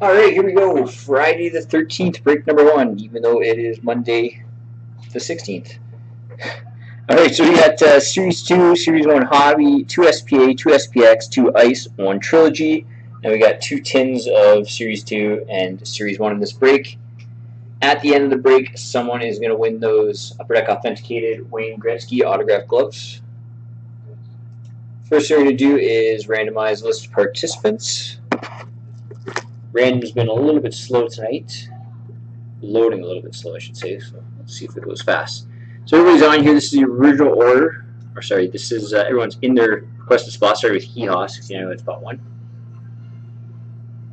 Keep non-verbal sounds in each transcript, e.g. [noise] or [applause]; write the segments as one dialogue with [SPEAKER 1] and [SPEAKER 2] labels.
[SPEAKER 1] All right, here we go. Friday the 13th, break number one, even though it is Monday the 16th. All right, so we got uh, Series 2, Series 1 Hobby, 2 SPA, 2 SPX, 2 Ice, 1 Trilogy, and we got two tins of Series 2 and Series 1 in this break. At the end of the break, someone is going to win those Upper Deck Authenticated Wayne Gretzky autograph gloves. First thing we're going to do is randomize list of participants. Random's been a little bit slow tonight. Loading a little bit slow, I should say. So let's see if it goes fast. So everybody's on here. This is the original order. Or sorry, this is uh, everyone's in their requested spot. Started with Hee Haw, 69 spot 1.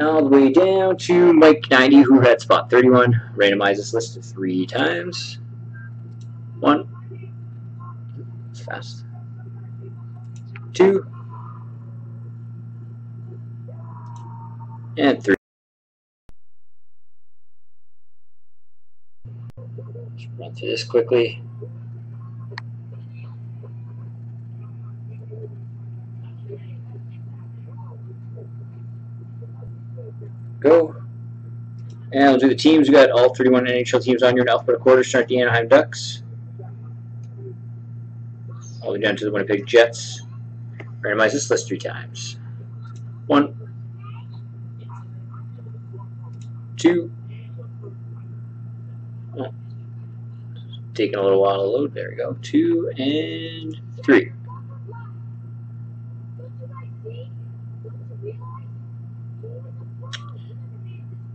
[SPEAKER 1] All the way down to Mike 90, who had spot 31. Randomize this list three times. One. It's fast. Two. And three. Through this quickly. Go. And we'll do the teams. We've got all 31 NHL teams on here in alphabetical order. Start the Anaheim Ducks. All the way down to the Winnipeg Jets. Randomize this list three times. One. Two. Taking a little while to load. There we go. Two and three.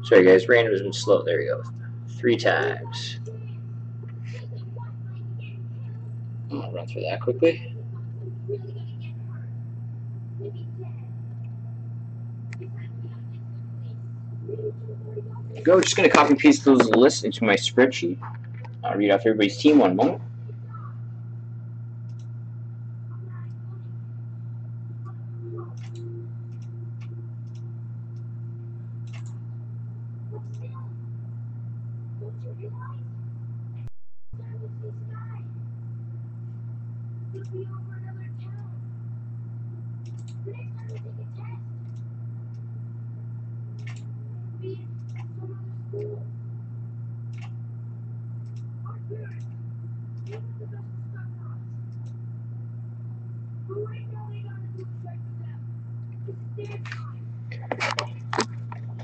[SPEAKER 1] Sorry guys, random has been slow. There we go. Three times. I'll run through that quickly. Go, just going to copy and paste those lists into my spreadsheet. Read off everybody's team one moment.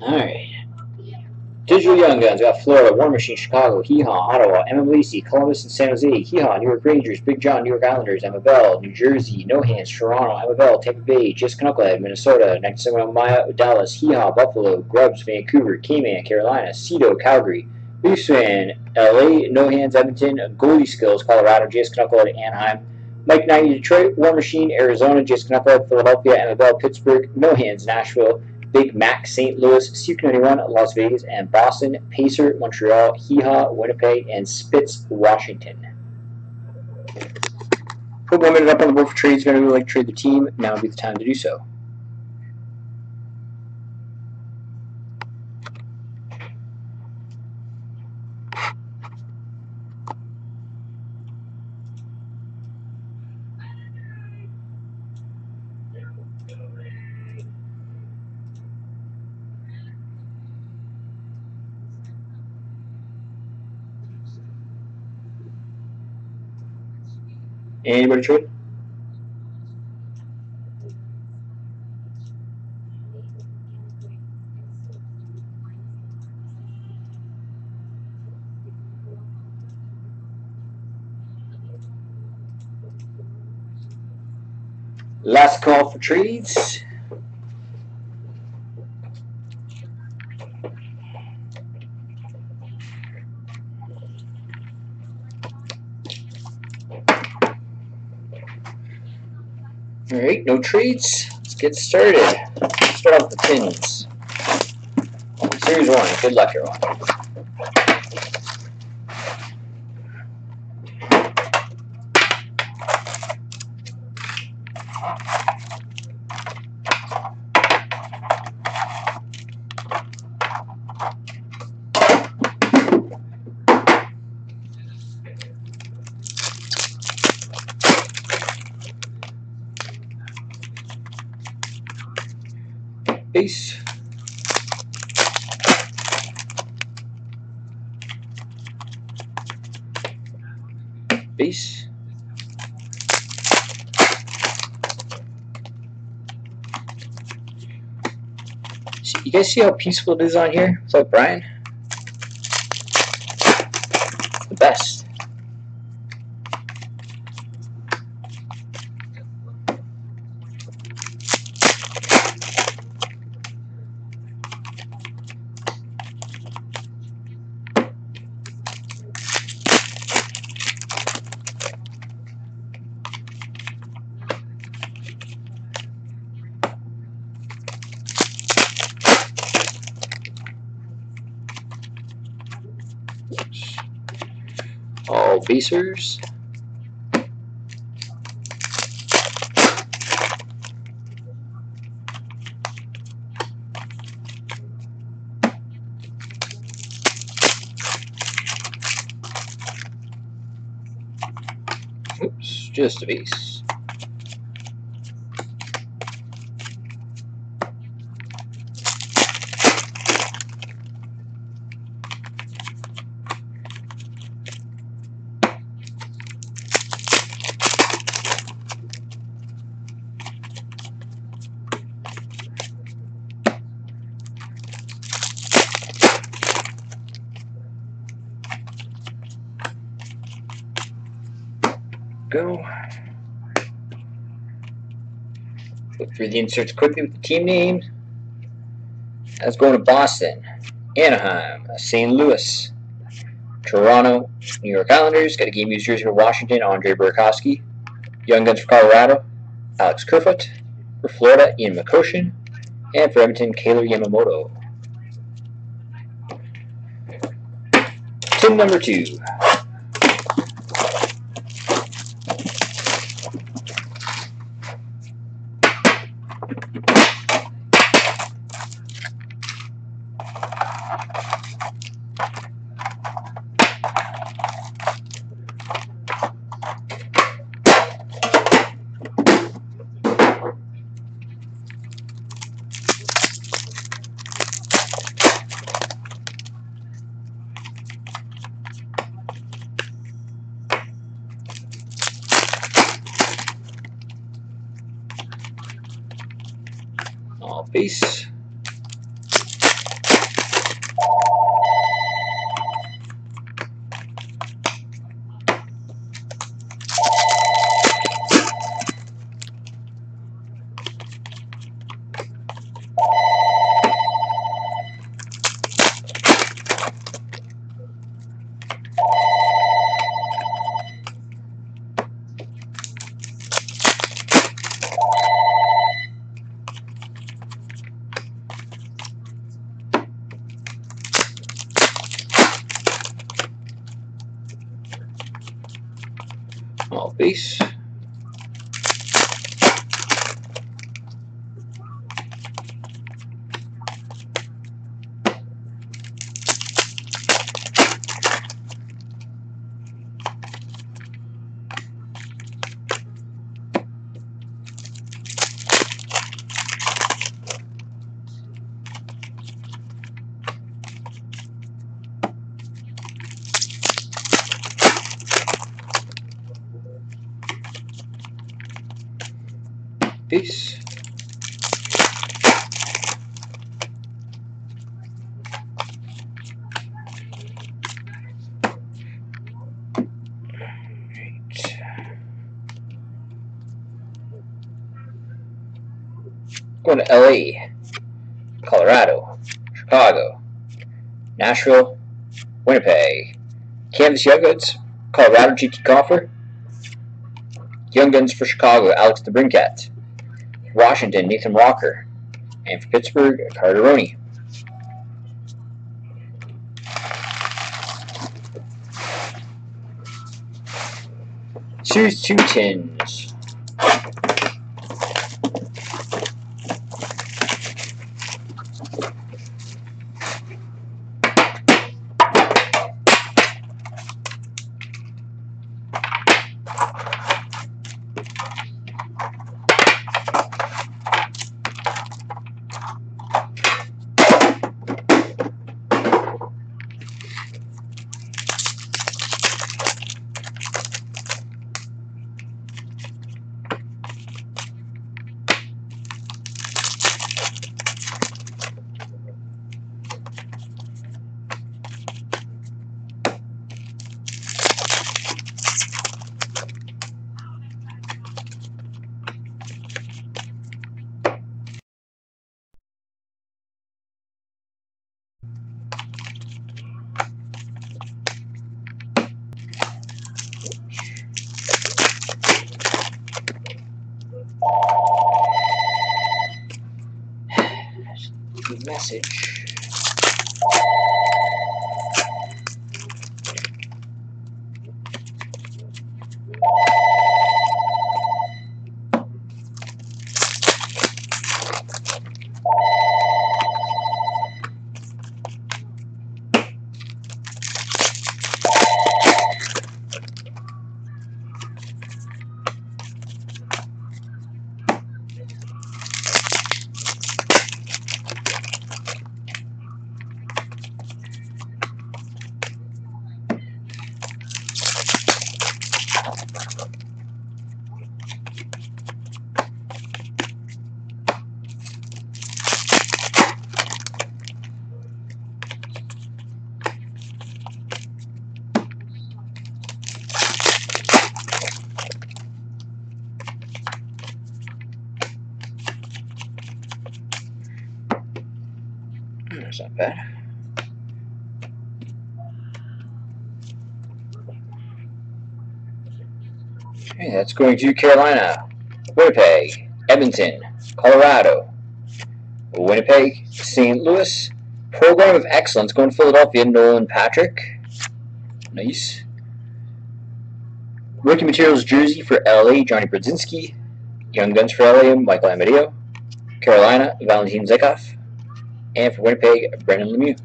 [SPEAKER 1] Alright. Young Guns, got Florida, War Machine, Chicago, Hee Haw, Ottawa, Emma Lacey, Columbus, and San Jose, Hee Haw, New York Rangers, Big John, New York Islanders, Emma New Jersey, No Hands, Toronto, Emma Tampa Bay, Jess Knucklehead, Minnesota, 97 Maya, Dallas, Hee Haw, Buffalo, Grubs, Vancouver, K-Man, Carolina, Cito, Calgary, fan, LA, No Hands, Edmonton, Goalie Skills, Colorado, Jess Knucklehead, Anaheim, Mike 90, Detroit, War Machine, Arizona, Jess Knucklehead, Philadelphia, Emma Pittsburgh, No Hands, Nashville, Big Mac, St. Louis, CQ91, Las Vegas, and Boston, Pacer, Montreal, Hee Haw, Winnipeg, and Spitz, Washington. Put one minute up on the board for trades. If anyone would like to trade the team, now would be the time to do so. Anybody trade? Last call for trades. All right, no treats. Let's get started. Start off with the pins. Series one. Good luck, everyone. Base. base. You guys see how peaceful it is on here without Brian? the best. All. Oops, just a base. go. Look through the inserts quickly with the team names. That's going to Boston, Anaheim, St. Louis, Toronto, New York Islanders. Got a game used jersey for Washington, Andre Burakovsky. Young Guns for Colorado, Alex Kerfoot. For Florida, Ian McCoshen. And for Edmonton, Kailer Yamamoto. Team number two. All base. all base. Peace. To LA, Colorado, Chicago, Nashville, Winnipeg, Canvas Young Goods, Colorado J.T. Compher, Young Guns for Chicago, Alex DeBrincat. Washington, Nathan Walker. And for Pittsburgh, Carter Rowney. Series 2 tins. The Not bad. Okay, that's going to Carolina, Winnipeg, Edmonton, Colorado, Winnipeg, St. Louis. Program of Excellence going to Philadelphia, Nolan Patrick. Nice. Rookie Materials jersey for LA, Johnny Brodzinski. Young Guns for LA, Michael Amadio. Carolina, Valentin Zykov. And for Winnipeg, Brendan Lemieux.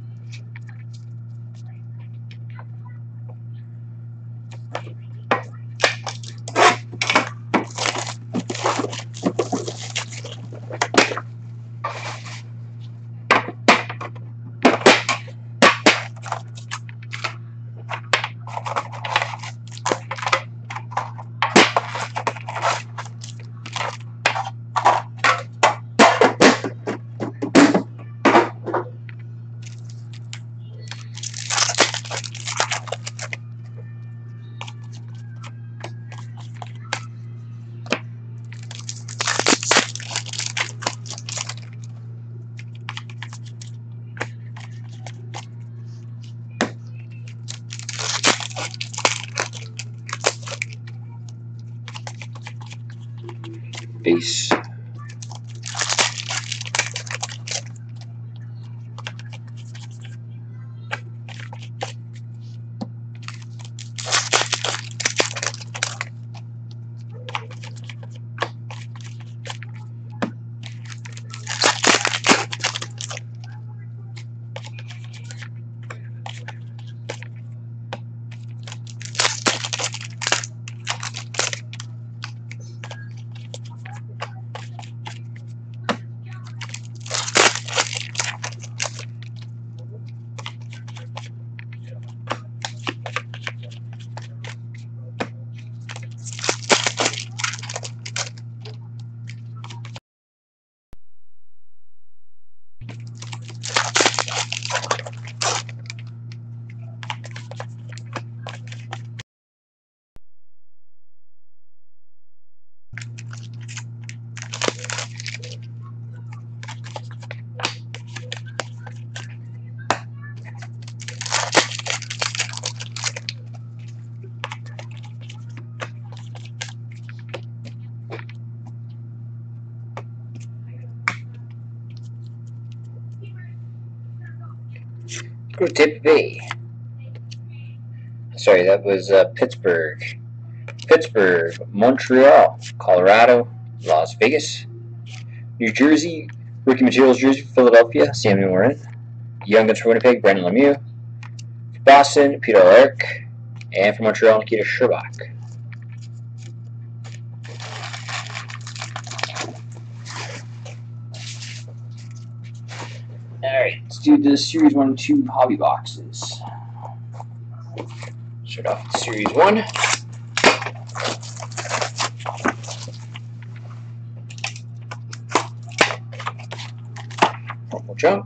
[SPEAKER 1] Tampa Bay. Sorry, that was uh, Pittsburgh. Pittsburgh, Montreal, Colorado, Las Vegas, New Jersey, Rookie Materials Jersey, Philadelphia, Samuel Morin, Young Guns for Winnipeg, Brendan Lemieux, Boston, Peter Lark, and for Montreal, Nikita Scherbak. do the series one and two hobby boxes. Start off with series one. Junk.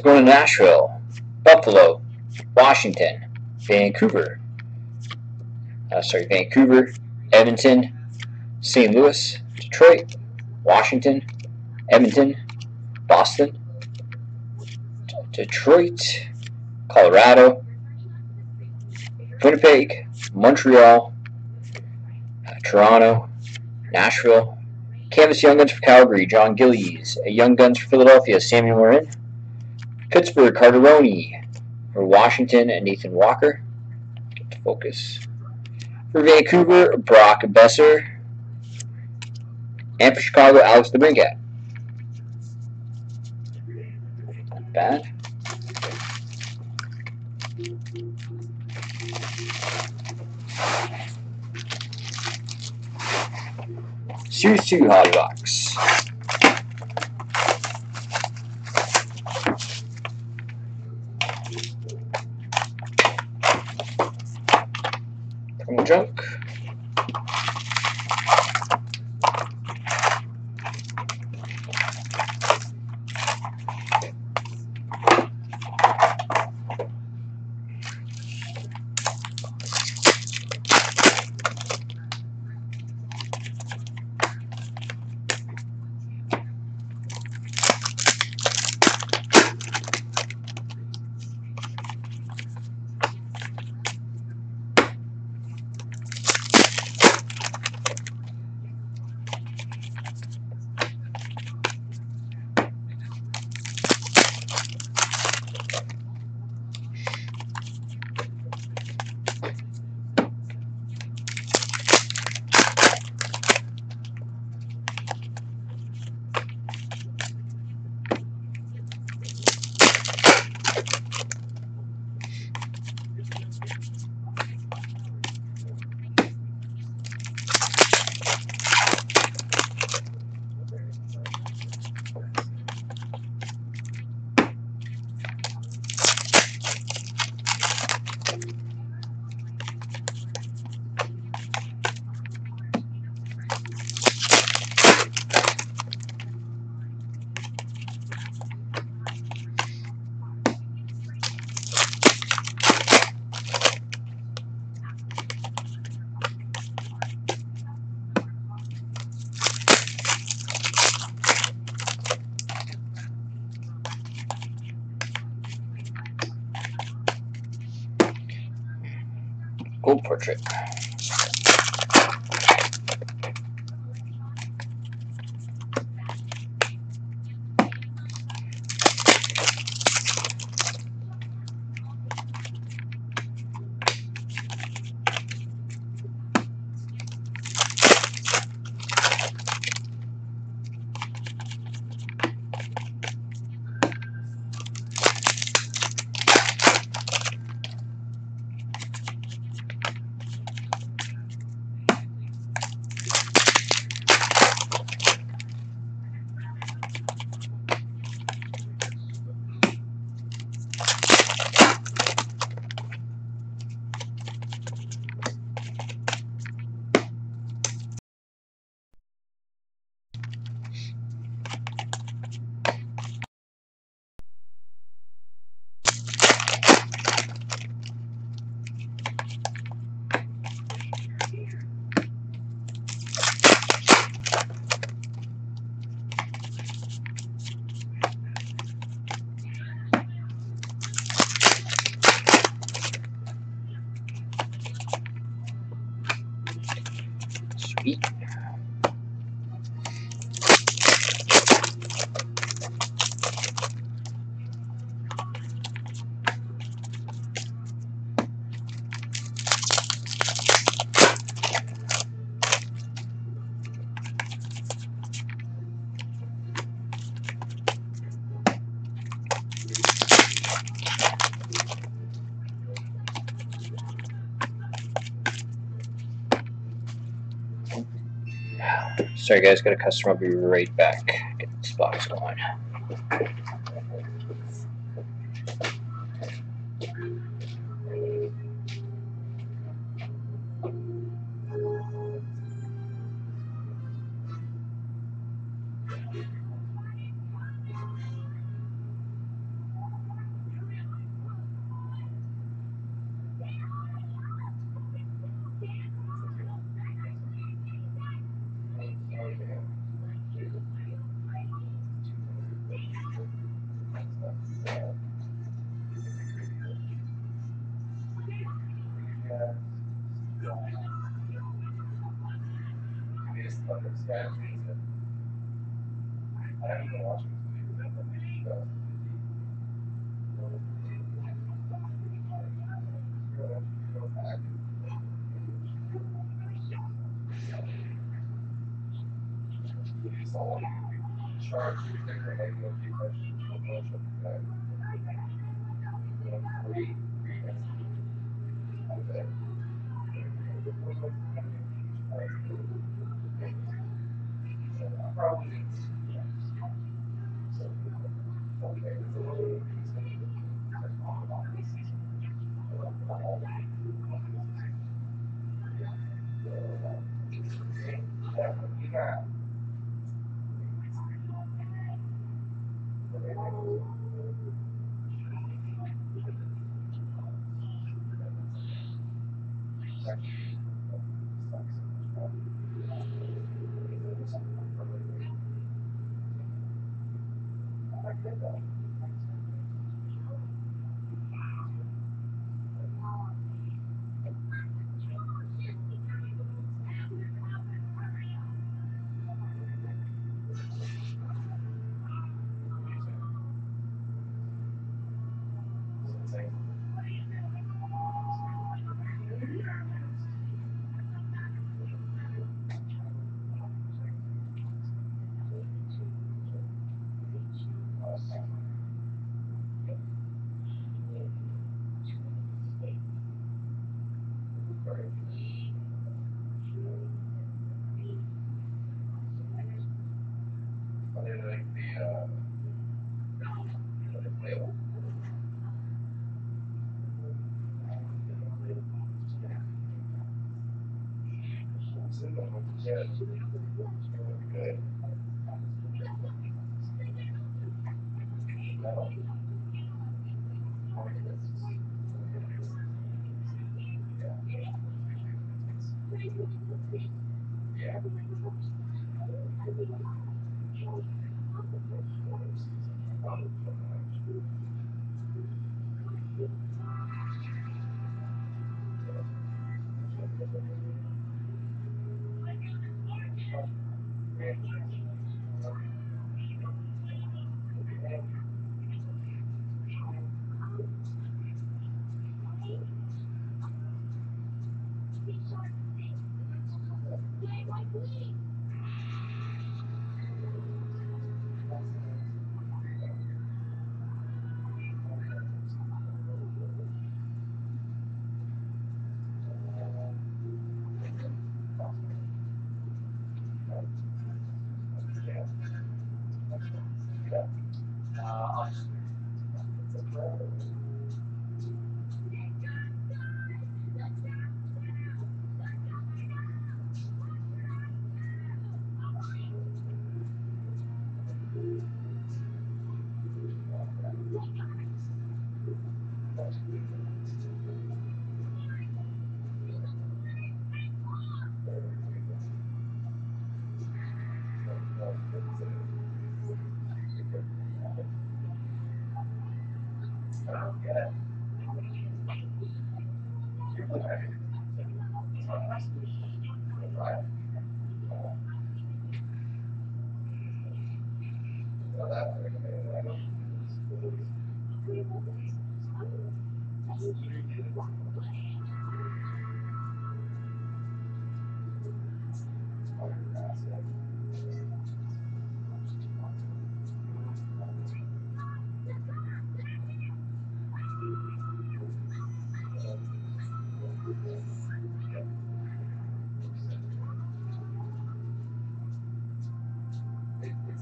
[SPEAKER 1] That's going to Nashville, Buffalo, Washington, Vancouver. Uh, sorry, Vancouver, Edmonton, St. Louis, Detroit, Washington, Edmonton, Boston, Detroit, Colorado, Winnipeg, Montreal, uh, Toronto, Nashville, Canvas Young Guns for Calgary, Jon Gillies, Young Guns for Philadelphia, Samuel Morin, Pittsburgh, Carter Rowney, for Washington, and Nathan Walker. Focus. For Vancouver, Brock Boeser, and for Chicago, Alex DeBrincat. Bad. Series 2 Hobby Box. Gold
[SPEAKER 2] Sorry guys, got a customer. I'll be right back. Get this box going. girl. it.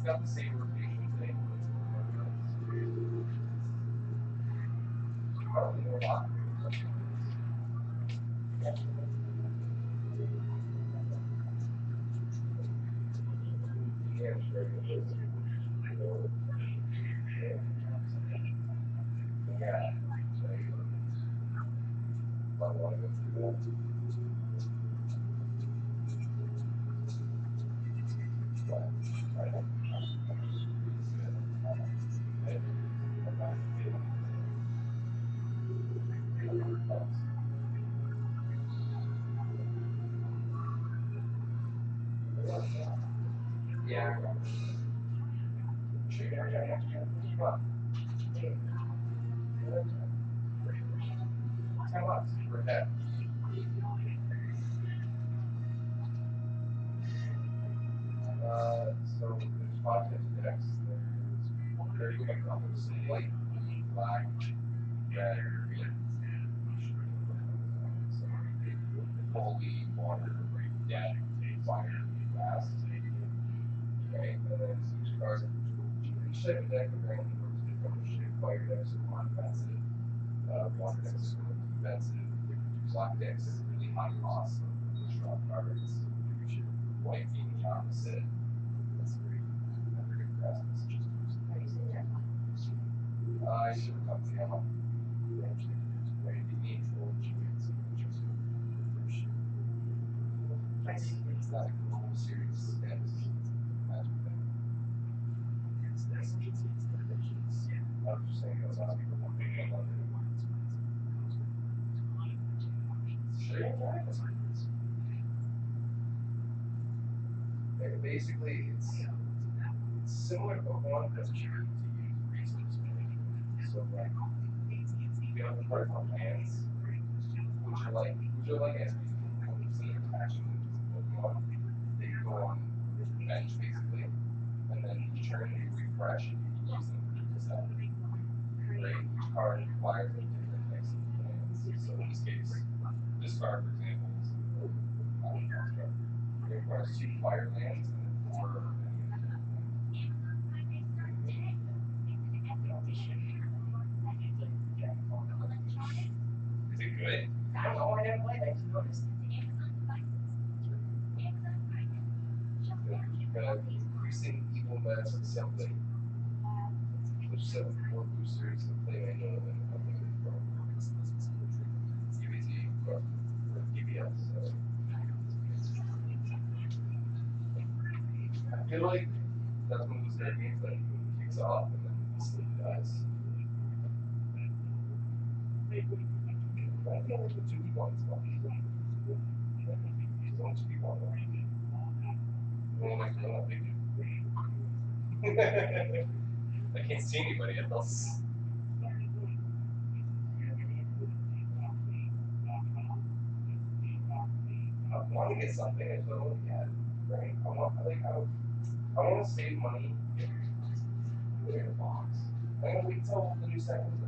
[SPEAKER 2] got the same rotation. Yeah, sure. something I don't get, right? I want like I, I want to save money in a box. I'm gonna wait till the new second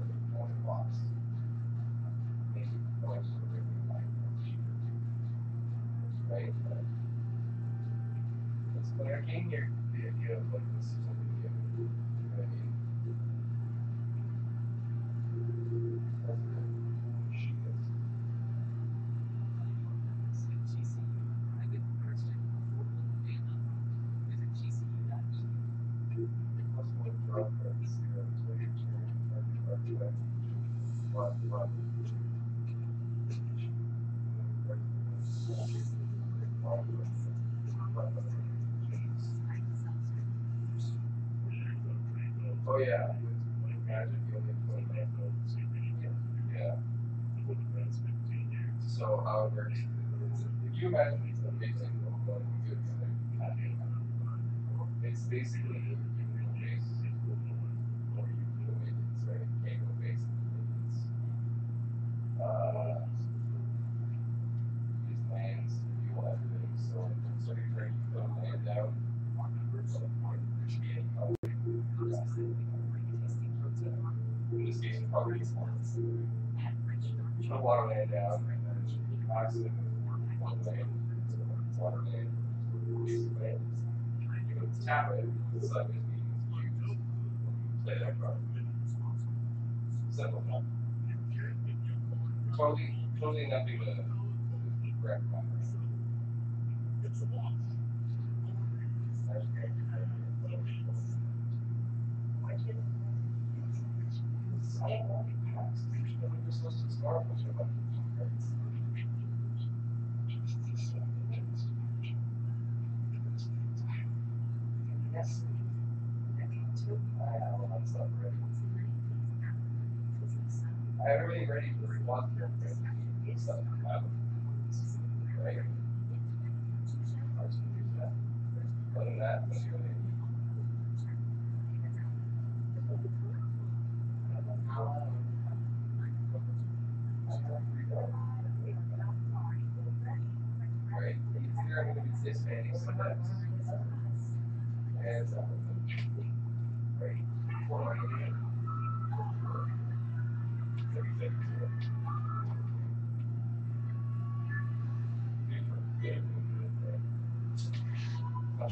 [SPEAKER 2] Oh yeah. Yeah. So how it works if you imagine it's a. It's basically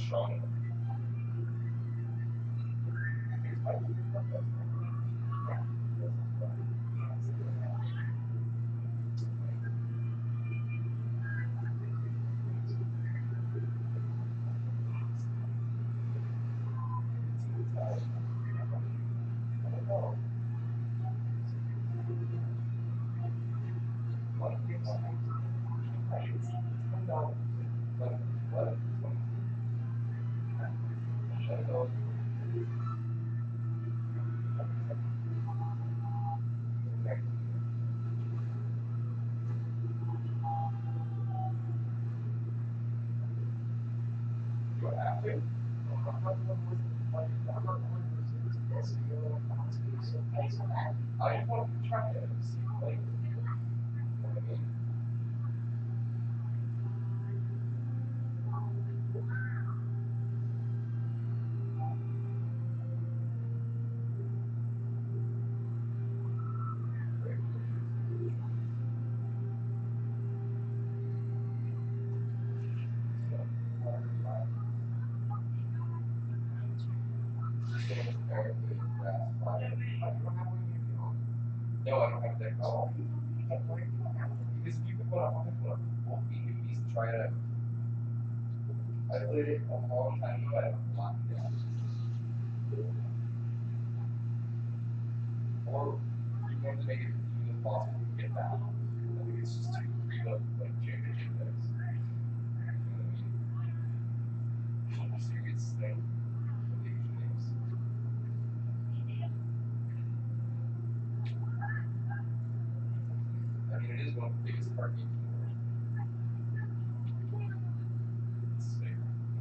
[SPEAKER 2] strong.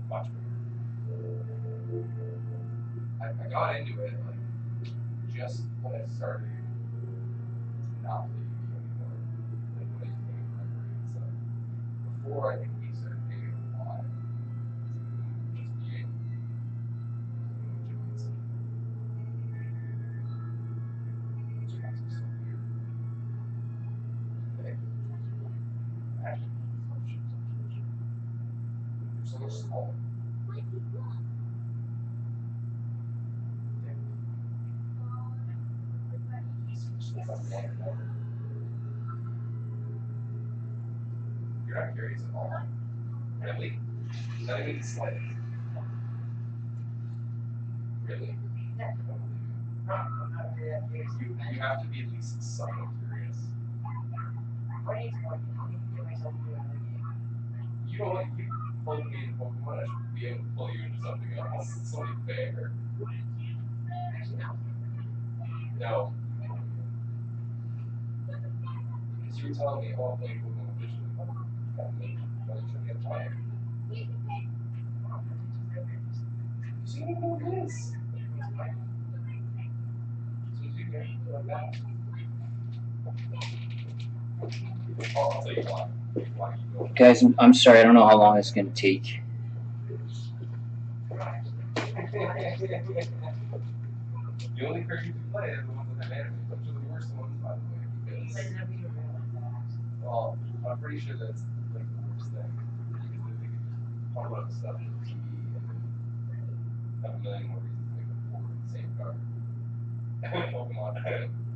[SPEAKER 2] watch me. I, I got into it like just when I started to not believe
[SPEAKER 1] guys, I'm, sorry, I don't know how long it's going to take.
[SPEAKER 2] The only you can play the which the worst by the way. Because, well, I'm pretty sure that's like the worst thing. Because they can stuff TV and have a million more reasons to make a four the same card. [laughs] Pokemon. [laughs]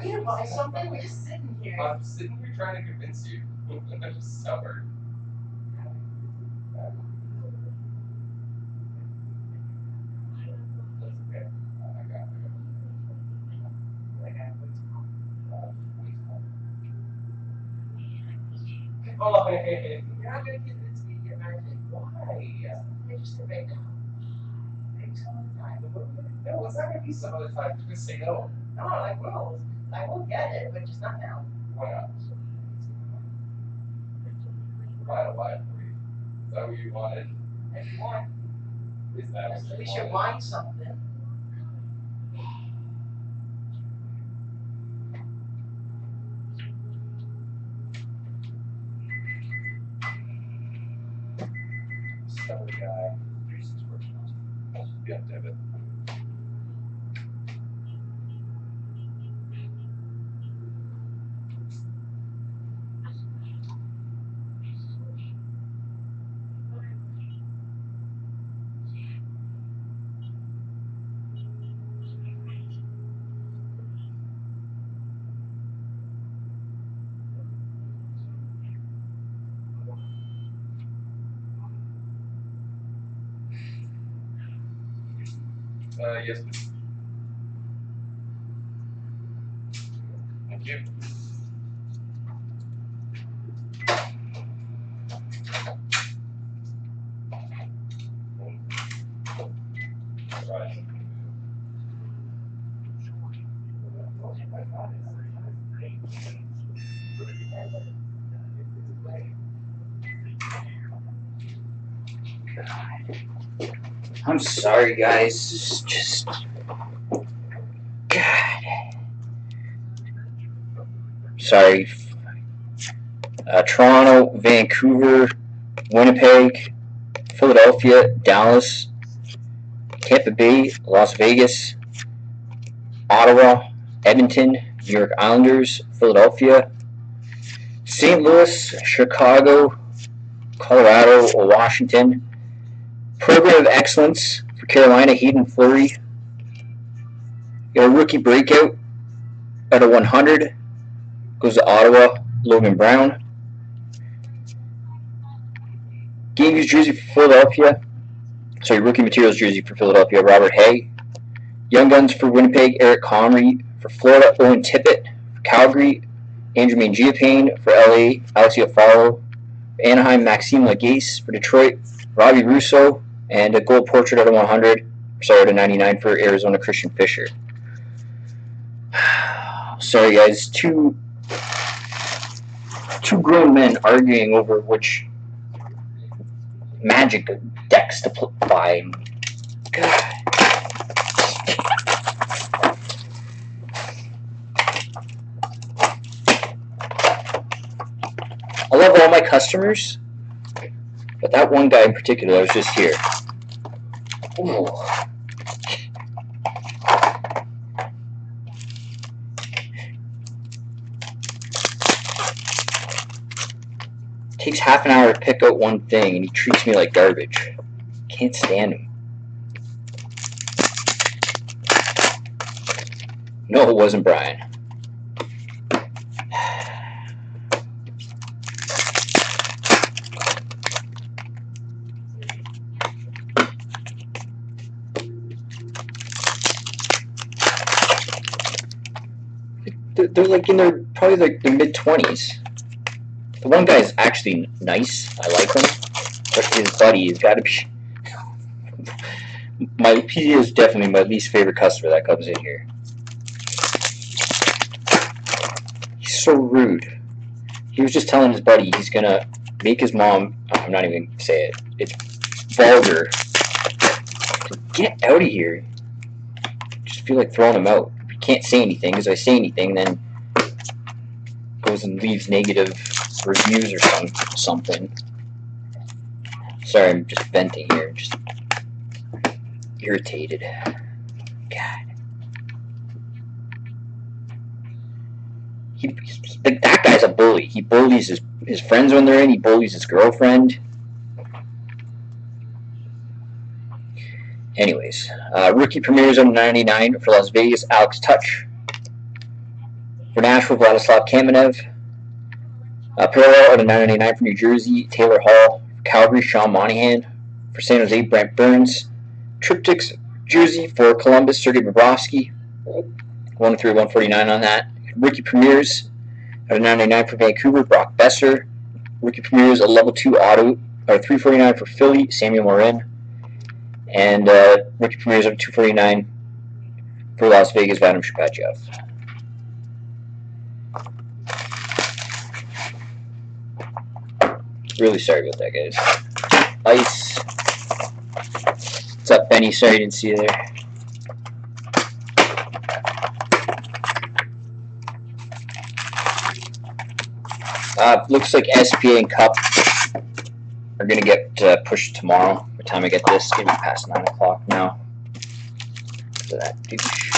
[SPEAKER 2] give you the
[SPEAKER 3] I need to buy something, we're just sitting here.
[SPEAKER 2] I'm sitting here trying to convince you. [laughs] I'm just stubborn. Okay. I I got it.
[SPEAKER 3] Like, I have what's called.
[SPEAKER 2] Waste time. Oh, hey, hey, hey.
[SPEAKER 3] You're not gonna convince me to get married.
[SPEAKER 2] Why?
[SPEAKER 3] I just said right now. Maybe some other time.
[SPEAKER 2] No, it's not gonna be some other time. You're gonna say no.
[SPEAKER 3] No, I will. I will get it, but just not now.
[SPEAKER 2] Why not? Why don't buy it for you? Is that what you wanted?
[SPEAKER 3] If you want,
[SPEAKER 2] Is that what
[SPEAKER 3] at least you're buying something.
[SPEAKER 2] Stubborn guy. Yeah, debit. Uh, yes, please. Thank you. Right.
[SPEAKER 1] I'm sorry, guys. It's just. God. Sorry. Uh, Toronto, Vancouver, Winnipeg, Philadelphia, Dallas, Tampa Bay, Las Vegas, Ottawa, Edmonton, New York Islanders, Philadelphia, St. Louis, Chicago, Colorado, Washington. Program of Excellence for Carolina, Hayden Fleury. Got rookie breakout out of 100. Goes to Ottawa, Logan Brown. Game used jersey for Philadelphia. Sorry, rookie materials jersey for Philadelphia, Robert Hay. Young Guns for Winnipeg, Eric Comrie. For Florida, Owen Tippett. For Calgary, Andrew Mangiapane. For LA, Alex Iafallo. For Anaheim, Maxime Lagacé. For Detroit, Robbie Russo and a gold portrait out of 100, sorry, out of 99 for Arizona Christian Fischer. [sighs] Sorry, guys, two two grown men arguing over which magic decks to buy. God. I love all my customers, but that one guy in particular I was just here. Ooh. Takes half an hour to pick out one thing, and he treats me like garbage. Can't stand him. No, it wasn't Brian. They're, like in their probably like their mid twenties. The one guy is actually nice. I like him. But his buddy has got to be. [laughs] My he is definitely my least favorite customer that comes in here. He's so rude. He was just telling his buddy he's gonna make his mom. I'm not even gonna say it. It's vulgar. Get out of here. Just feel like throwing him out. If you can't say anything, because I say anything, then goes and leaves negative reviews or some, something. Sorry, I'm just venting here. Just irritated. God. He, like, that guy's a bully. He bullies his, his friends when they're in. He bullies his girlfriend. Anyways, uh, rookie premieres on 99 for Las Vegas, Alex Tuch. For Nashville, Vladislav Kamenev. Uh, parallel out of 999 for New Jersey, Taylor Hall. For Calgary, Sean Monahan. For San Jose, Brent Burns. Triptychs jersey for Columbus, Sergei Bobrovsky. 1 through 149 on that. Rookie premieres out of 999 for Vancouver, Brock Boeser. Rookie premieres a level 2 auto, or 349 for Philly, Samuel Morin. And uh, rookie premieres of 249 for Las Vegas, Vadim Shipachyov. Really sorry about that, guys. Ice. What's up, Benny? Sorry I didn't see you there. Uh, looks like SPA and Cup are gonna get uh, pushed tomorrow. By the time I get this, it's gonna be past nine o'clock now. So that douche.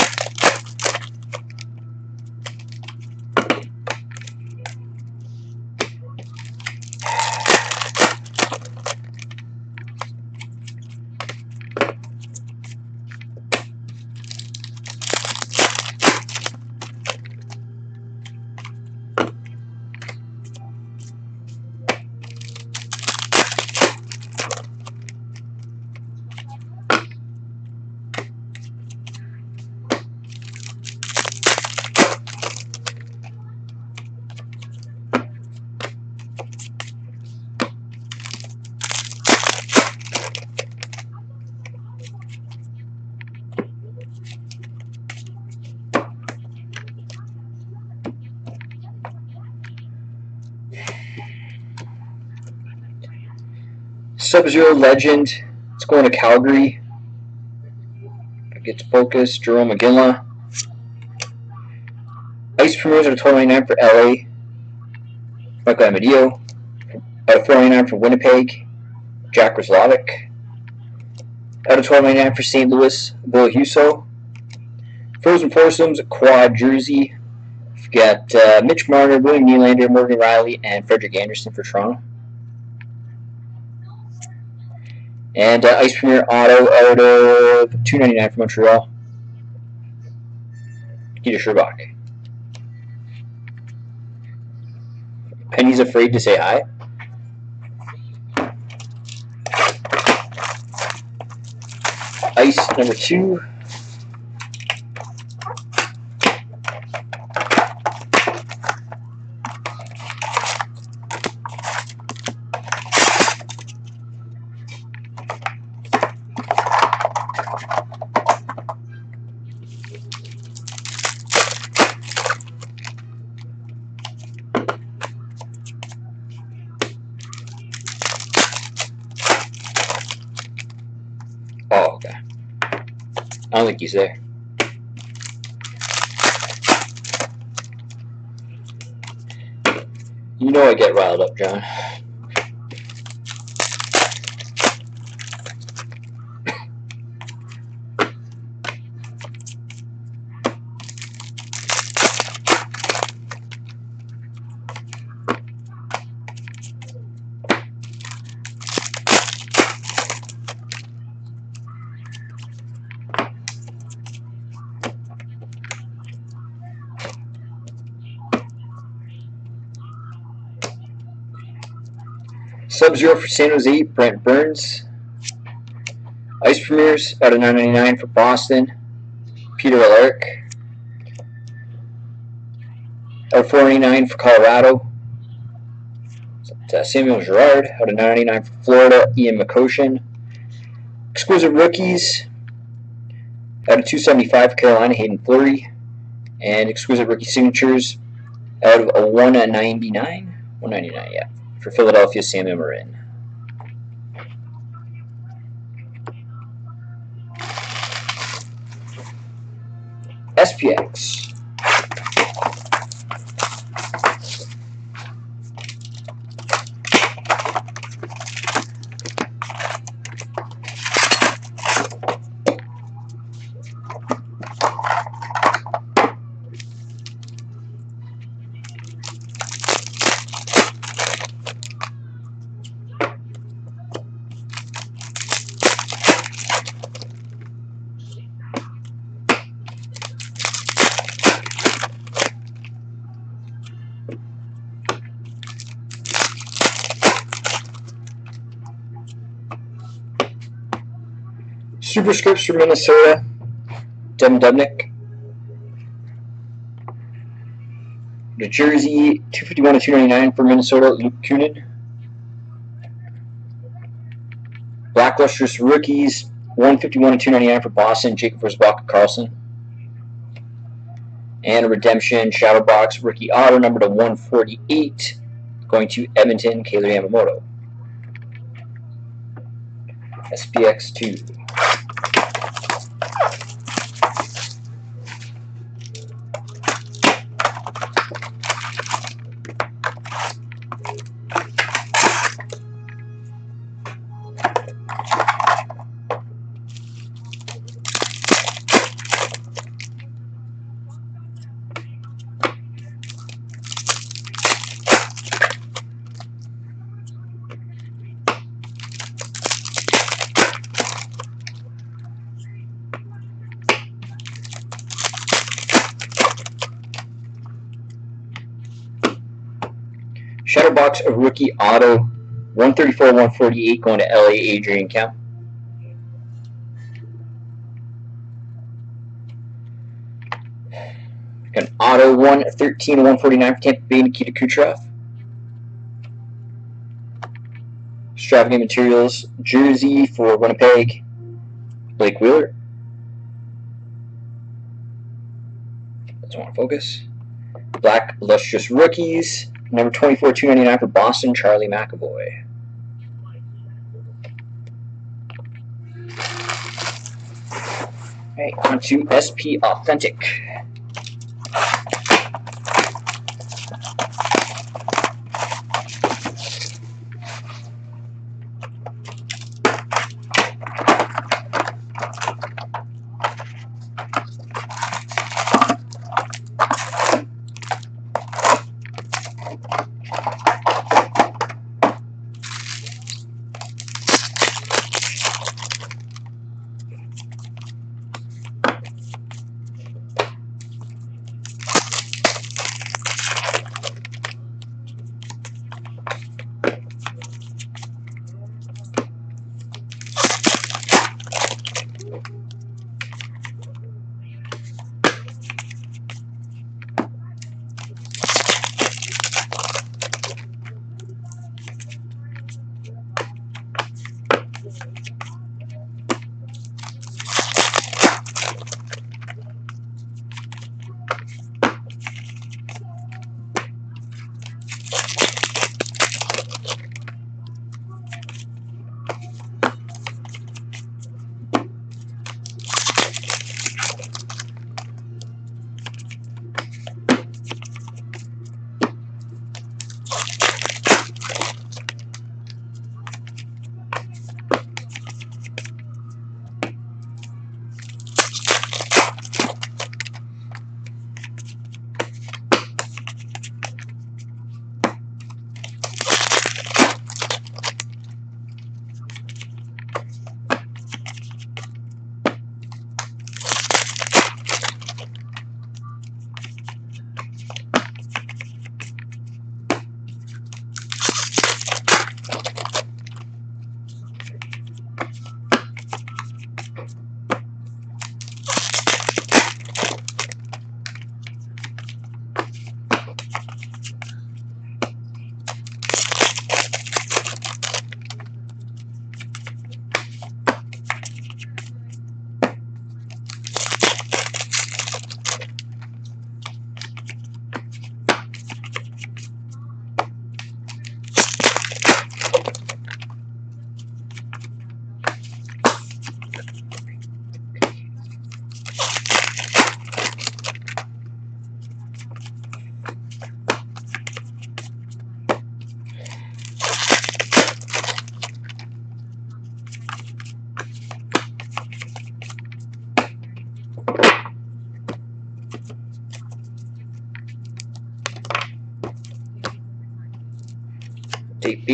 [SPEAKER 1] Sub Zero Legend. It's going to Calgary. Gets focus. Jarome Iginla. Ice premieres at a 29 for LA. Michael Amadio. Out of 499 for Winnipeg. Jack Roslovic. Out of 1299 for St. Louis. Bill Huso. Frozen Foursomes, quad jersey. We've got uh, Mitch Marner, William Nylander, Morgan Rielly, and Frederik Andersen for Toronto. And uh, Ice Premier Auto out of two ninety nine for Montreal. Peter Scherbak. Penny's afraid to say hi. Ice number two. Up, John. Sub Zero for San Jose, Brent Burns. Ice Premiers out of 999 for Boston, Peter Cehlarik. Out of 499 for Colorado, uh, Samuel Girard. Out of 999 for Florida, Ian McCoshen. Exquisite Rookies out of 275 for Carolina, Hayden Fleury. And Exquisite Rookie Signatures out of a 199. 199, yeah for Philadelphia, Samuel Morin. SPX. Superscripts for Minnesota, Dem Dubnyk. New Jersey, 251 to 299 for Minnesota, Luke Kunin. Black Lustrous Rookies, 151 to 299 for Boston, Jakob Forsbacka Karlsson. And Redemption Shadowbox Rookie Auto, number to 148, going to Edmonton, Kailer Yamamoto. SPX2. Shadowbox of rookie auto 134 148 going to LA Adrian Kempe. An auto 113 149 for Tampa Bay Nikita Kucherov. Extravagant Materials jersey for Winnipeg Blake Wheeler. Doesn't want to focus. Black Lustrous Rookies. Number 24, 299 for Boston, Charlie McAvoy. Alright, on to SP Authentic.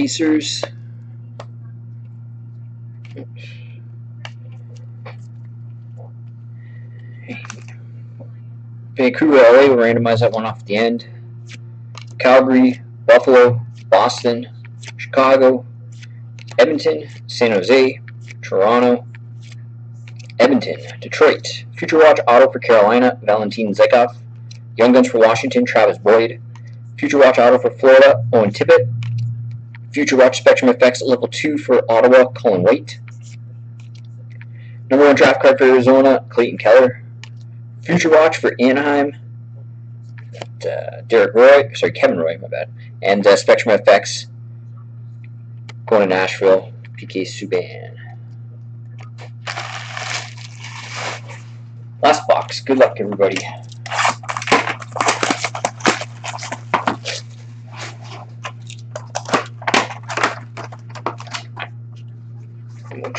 [SPEAKER 1] Pacers. Vancouver, LA will randomize that one off the end. Calgary, Buffalo, Boston, Chicago, Edmonton, San Jose, Toronto, Edmonton, Detroit. Future Watch Auto for Carolina, Valentin Zykov. Young Guns for Washington, Travis Boyd. Future Watch Auto for Florida, Owen Tippett. Future Watch Spectrum Effects Level 2 for Ottawa, Colin White. Number one draft card for Arizona, Clayton Keller. Future Watch for Anaheim, uh, Derek Roy, sorry, Kevin Roy, my bad. And uh, Spectrum FX going to Nashville, PK Subban. Last box. Good luck, everybody.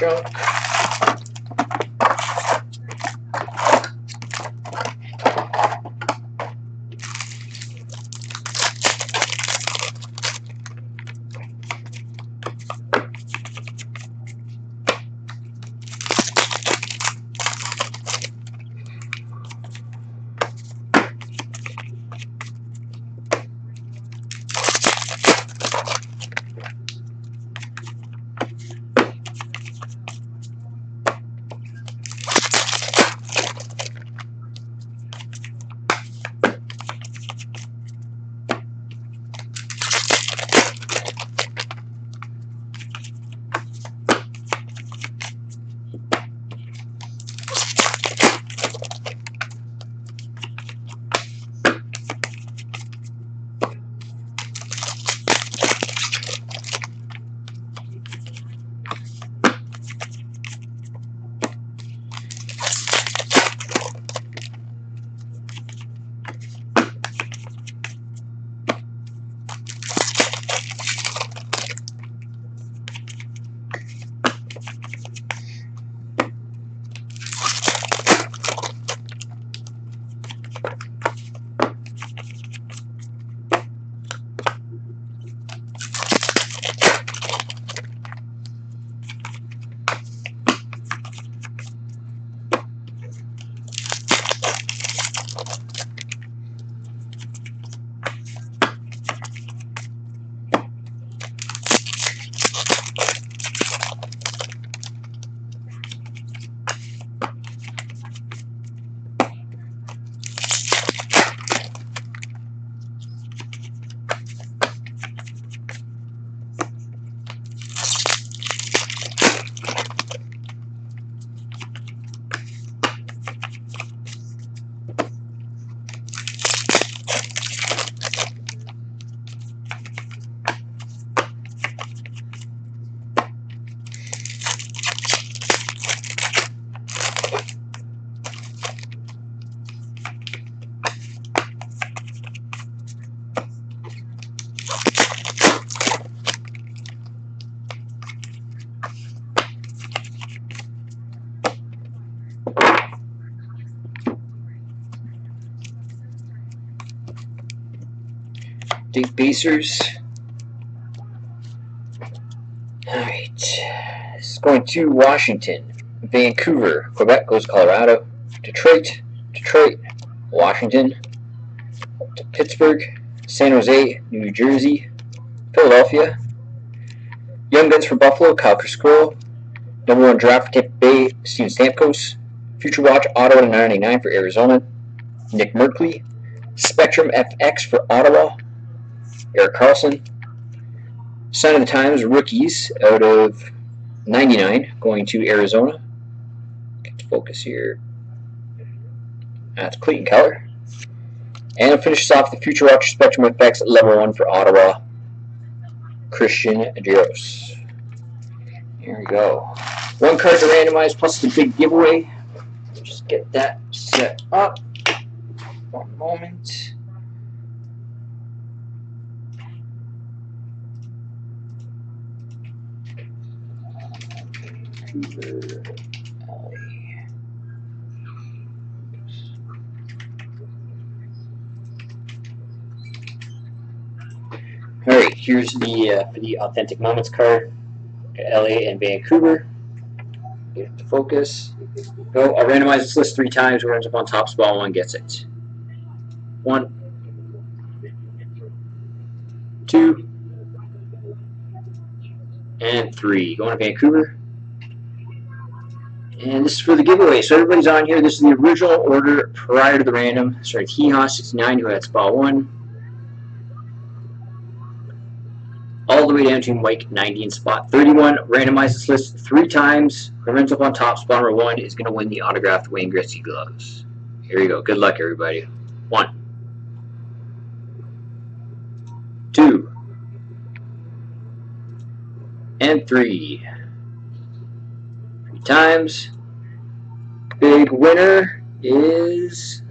[SPEAKER 1] Junk. Date Pacers. Alright. This is going to Washington. Vancouver. Quebec goes Colorado. Detroit. Detroit. Washington. To Pittsburgh. San Jose. New Jersey. Philadelphia. Young Guns for Buffalo. Kyle Scroll. Number one draft for Tampa Bay. Steven Stamkos. Future Watch Ottawa to 99 for Arizona. Nick Merkley. Spectrum FX for Ottawa. Erik Karlsson. Sign of the Times rookies out of 99 going to Arizona. Get to focus here. That's Clayton Keller. And finishes off the Future Watch Spectrum Effects at level 1 for Ottawa. Christian Jaros. Here we go. One card to randomize plus the big giveaway. Just get that set up. One moment. Vancouver, LA. Alright. here's the uh, for the authentic moments card. LA and Vancouver. Get it to focus. Go. I'll randomize this list three times. Whoever ends up on top spot one gets it. One, two, and three. Going to Vancouver. And this is for the giveaway. So everybody's on here. This is the original order prior to the random. Sorry, Heehaw69 who had spot one. All the way down to Mike 90 in spot 31. Randomize this list three times. Whoever ends up on top, spot number one, is going to win the autographed Wayne Gretzky gloves. Here you go. Good luck, everybody. One. Two. And three. Times. Big winner is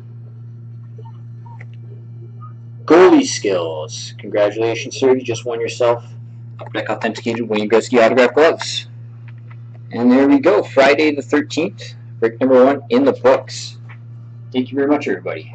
[SPEAKER 1] goalie skills. Congratulations, sir. You just won yourself Upper Deck Authenticated Wayne Gretzky autograph gloves. And there we go. Friday the 13th. Break number one in the books. Thank you very much, everybody.